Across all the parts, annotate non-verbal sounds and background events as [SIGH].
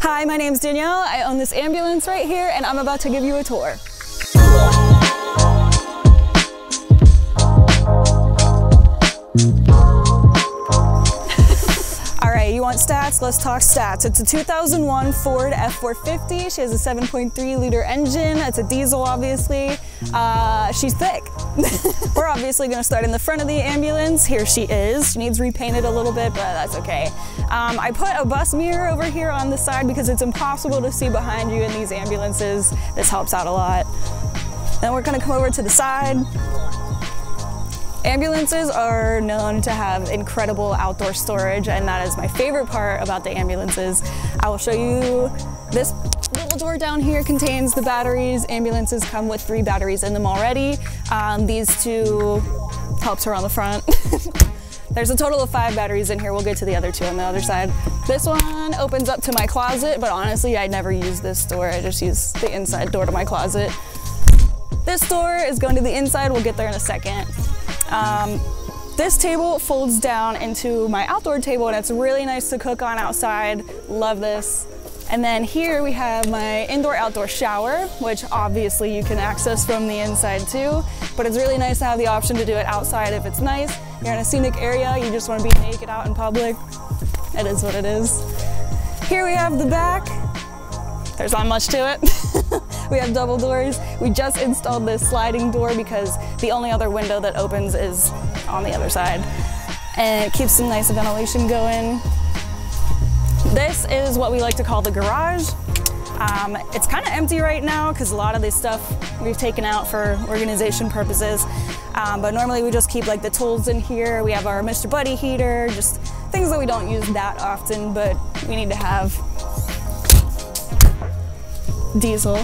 Hi, my name's Danielle. I own this ambulance right here and I'm about to give you a tour. Want stats? Let's talk stats. It's a 2001 Ford F450. She has a 7.3 liter engine. It's a diesel, obviously. Uh, she's thick. [LAUGHS] We're obviously gonna start in the front of the ambulance. Here she is. She needs repainted a little bit, but that's okay. Um, I put a bus mirror over here on the side because it's impossible to see behind you in these ambulances. This helps out a lot. Then we're gonna come over to the side. Ambulances are known to have incredible outdoor storage and that is my favorite part about the ambulances. I will show you this little door down here contains the batteries. Ambulances come with three batteries in them already. Um, these two helps her on the front. [LAUGHS] There's a total of five batteries in here. We'll get to the other two on the other side. This one opens up to my closet, but honestly, I never use this door. I just use the inside door to my closet. This door is going to the inside. We'll get there in a second. Um, this table folds down into my outdoor table and it's really nice to cook on outside. Love this. And then here we have my indoor outdoor shower, which obviously you can access from the inside too, but it's really nice to have the option to do it outside if it's nice. You're in a scenic area, you just want to be naked out in public. It is what it is. Here we have the back. There's not much to it. [LAUGHS] we have double doors. We just installed this sliding door because the only other window that opens is on the other side. And it keeps some nice ventilation going. This is what we like to call the garage. Um, it's kind of empty right now because a lot of this stuff we've taken out for organization purposes. Um, but normally we just keep like the tools in here. We have our Mr. Buddy heater, just things that we don't use that often, but we need to have diesel.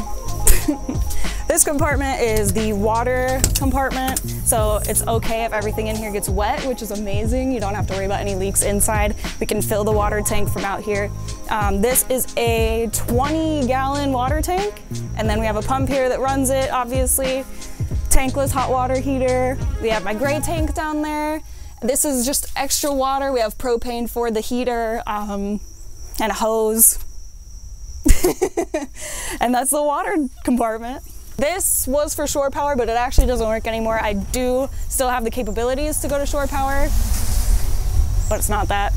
[LAUGHS] this compartment is the water compartment, so it's okay if everything in here gets wet, which is amazing. You don't have to worry about any leaks inside. We can fill the water tank from out here. Um, this is a 20 gallon water tank, and then we have a pump here that runs it, obviously. Tankless hot water heater. We have my gray tank down there. This is just extra water. We have propane for the heater um, and a hose. [LAUGHS] and that's the water compartment. This was for shore power, but it actually doesn't work anymore. I do still have the capabilities to go to shore power, but it's not that.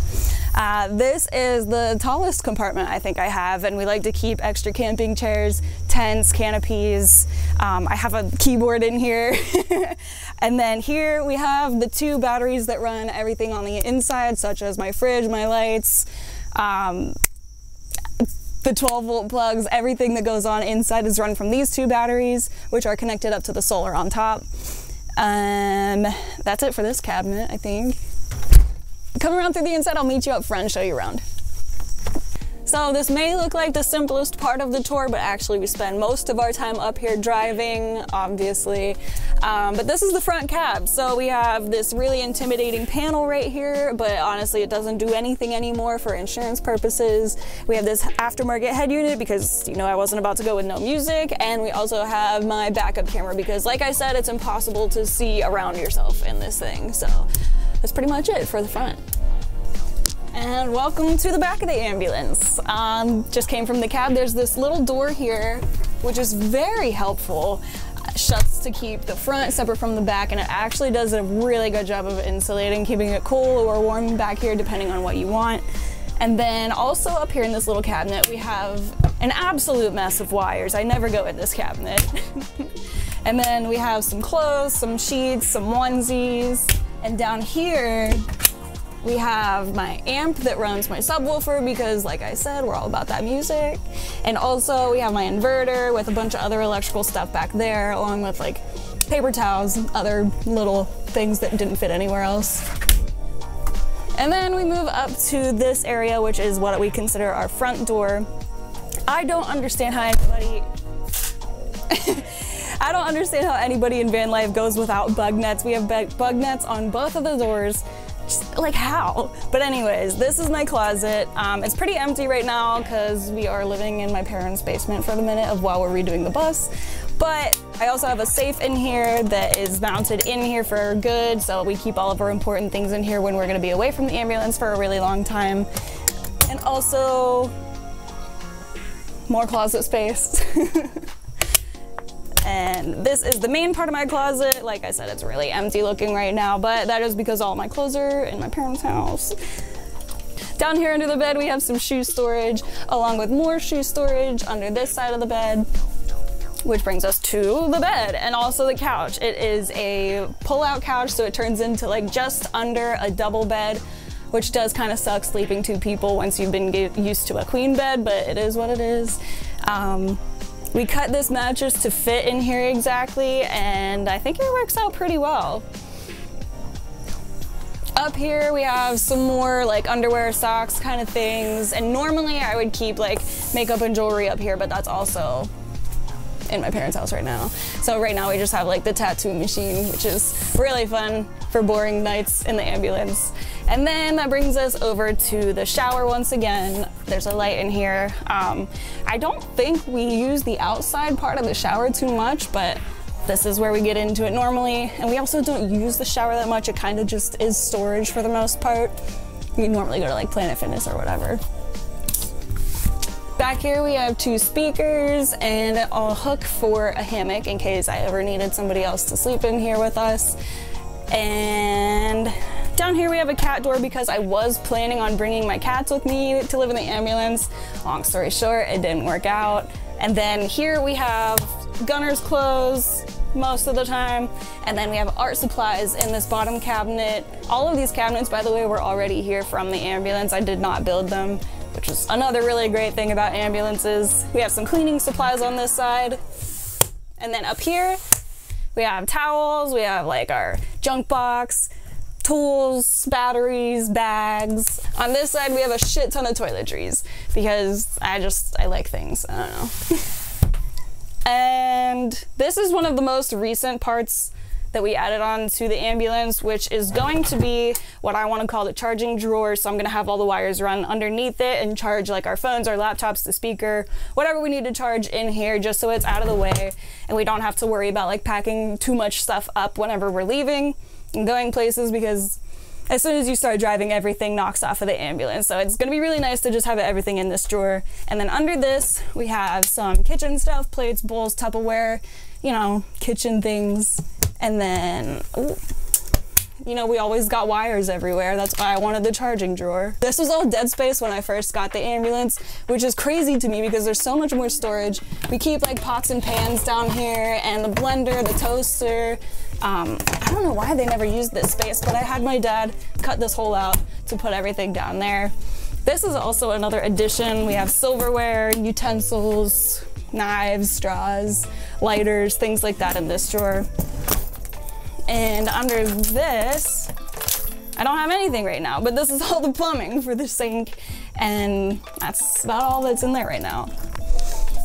Uh, this is the tallest compartment I think I have, and we like to keep extra camping chairs, tents, canopies. Um, I have a keyboard in here. [LAUGHS] and then here we have the two batteries that run everything on the inside, such as my fridge, my lights, um, the 12 volt plugs, everything that goes on inside is run from these two batteries, which are connected up to the solar on top. Um, that's it for this cabinet, I think. Come around through the inside, I'll meet you up front and show you around. So this may look like the simplest part of the tour, but actually we spend most of our time up here driving, obviously. Um, but this is the front cab. So we have this really intimidating panel right here, but honestly it doesn't do anything anymore for insurance purposes. We have this aftermarket head unit because, you know, I wasn't about to go with no music. And we also have my backup camera because like I said, it's impossible to see around yourself in this thing. So that's pretty much it for the front. And welcome to the back of the ambulance. Um, just came from the cab. There's this little door here, which is very helpful. shuts to keep the front separate from the back, and it actually does a really good job of insulating, keeping it cool or warm back here, depending on what you want. And then also up here in this little cabinet, we have an absolute mess of wires. I never go in this cabinet. [LAUGHS] and then we have some clothes, some sheets, some onesies. And down here, we have my amp that runs my subwoofer because like I said, we're all about that music. And also we have my inverter with a bunch of other electrical stuff back there along with like paper towels and other little things that didn't fit anywhere else. And then we move up to this area, which is what we consider our front door. I don't understand how anybody [LAUGHS] I don't understand how anybody in van life goes without bug nets. We have bug nets on both of the doors. Like how? But anyways, this is my closet. Um, it's pretty empty right now because we are living in my parents' basement for the minute of while we're redoing the bus. But I also have a safe in here that is mounted in here for good, so we keep all of our important things in here when we're gonna be away from the ambulance for a really long time. And also, more closet space. [LAUGHS] and this is the main part of my closet. Like I said, it's really empty looking right now, but that is because all my clothes are in my parents' house. Down here under the bed, we have some shoe storage, along with more shoe storage under this side of the bed which brings us to the bed and also the couch. It is a pull-out couch, so it turns into like just under a double bed, which does kind of suck sleeping two people once you've been used to a queen bed, but it is what it is. Um, we cut this mattress to fit in here exactly, and I think it works out pretty well. Up here we have some more like underwear, socks kind of things, and normally I would keep like makeup and jewelry up here, but that's also in my parents' house right now. So right now we just have like the tattoo machine, which is really fun for boring nights in the ambulance. And then that brings us over to the shower once again. There's a light in here. Um, I don't think we use the outside part of the shower too much, but this is where we get into it normally. And we also don't use the shower that much. It kind of just is storage for the most part. We normally go to like Planet Fitness or whatever. Back here we have two speakers and a hook for a hammock in case I ever needed somebody else to sleep in here with us. And down here we have a cat door because I was planning on bringing my cats with me to live in the ambulance. Long story short, it didn't work out. And then here we have Gunnar's clothes most of the time. And then we have art supplies in this bottom cabinet. All of these cabinets, by the way, were already here from the ambulance. I did not build them which is another really great thing about ambulances. We have some cleaning supplies on this side. And then up here, we have towels, we have like our junk box, tools, batteries, bags. On this side, we have a shit ton of toiletries because I just, I like things, I don't know. [LAUGHS] and this is one of the most recent parts that we added on to the ambulance, which is going to be what I want to call the charging drawer. So I'm going to have all the wires run underneath it and charge like our phones, our laptops, the speaker, whatever we need to charge in here just so it's out of the way and we don't have to worry about like packing too much stuff up whenever we're leaving going places because as soon as you start driving, everything knocks off of the ambulance. So it's gonna be really nice to just have everything in this drawer. And then under this, we have some kitchen stuff, plates, bowls, Tupperware, you know, kitchen things. And then, ooh, you know, we always got wires everywhere. That's why I wanted the charging drawer. This was all dead space when I first got the ambulance, which is crazy to me because there's so much more storage. We keep like pots and pans down here and the blender, the toaster. Um, I don't know why they never used this space, but I had my dad cut this hole out to put everything down there. This is also another addition. We have silverware, utensils, knives, straws, lighters, things like that in this drawer. And under this, I don't have anything right now, but this is all the plumbing for the sink, and that's about all that's in there right now.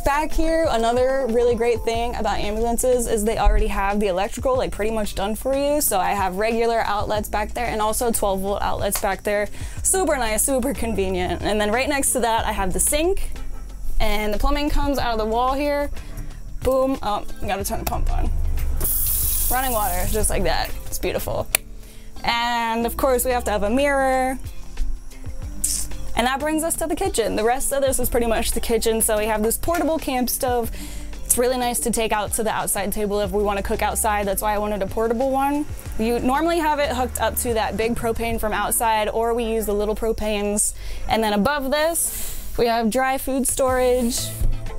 Back here, another really great thing about ambulances is they already have the electrical like pretty much done for you. So I have regular outlets back there and also 12 volt outlets back there. Super nice, super convenient. And then right next to that, I have the sink and the plumbing comes out of the wall here. Boom, oh, I gotta turn the pump on running water, just like that. It's beautiful. And of course, we have to have a mirror. And that brings us to the kitchen. The rest of this is pretty much the kitchen. So we have this portable camp stove. It's really nice to take out to the outside table if we want to cook outside. That's why I wanted a portable one. You normally have it hooked up to that big propane from outside, or we use the little propanes. And then above this, we have dry food storage,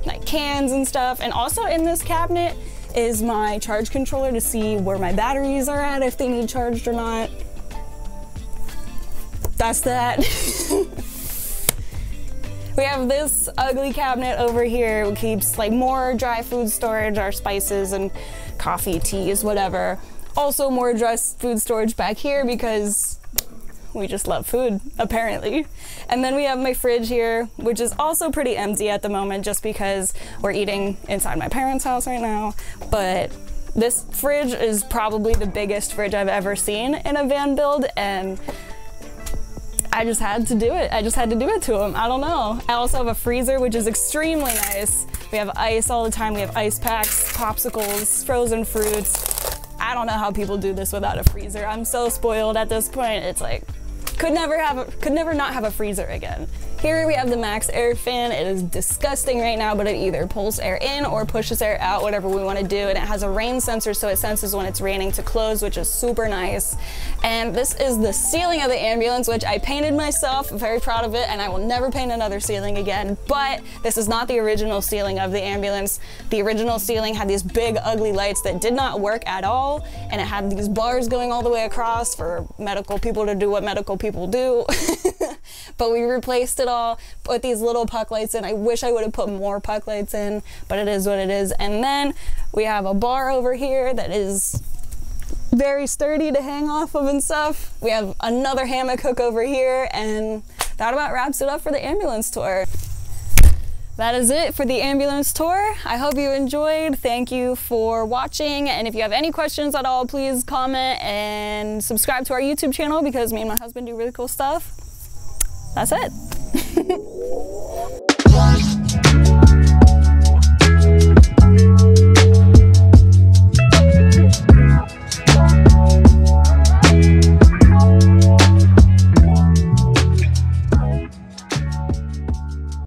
like cans and stuff. And also in this cabinet, is my charge controller to see where my batteries are at, if they need charged or not. That's that. [LAUGHS] we have this ugly cabinet over here which keeps like more dry food storage, our spices and coffee, teas, whatever. Also more dry food storage back here because we just love food, apparently. And then we have my fridge here, which is also pretty empty at the moment just because we're eating inside my parents' house right now. But this fridge is probably the biggest fridge I've ever seen in a van build and I just had to do it. I just had to do it to him. I don't know. I also have a freezer, which is extremely nice. We have ice all the time. We have ice packs, popsicles, frozen fruits. I don't know how people do this without a freezer. I'm so spoiled at this point. It's like, could never have, could never not have a freezer again. Here we have the Maxxair fan. It is disgusting right now, but it either pulls air in or pushes air out, whatever we want to do. And it has a rain sensor, so it senses when it's raining to close, which is super nice. And this is the ceiling of the ambulance, which I painted myself. Very proud of it, and I will never paint another ceiling again. But this is not the original ceiling of the ambulance. The original ceiling had these big, ugly lights that did not work at all, and it had these bars going all the way across for medical people to do what medical people do. [LAUGHS] but we replaced it all, put these little puck lights in. I wish I would have put more puck lights in, but it is what it is. And then we have a bar over here that is very sturdy to hang off of and stuff. We have another hammock hook over here and that about wraps it up for the ambulance tour. That is it for the ambulance tour. I hope you enjoyed. Thank you for watching. And if you have any questions at all, please comment and subscribe to our YouTube channel because me and my husband do really cool stuff that's it. [LAUGHS]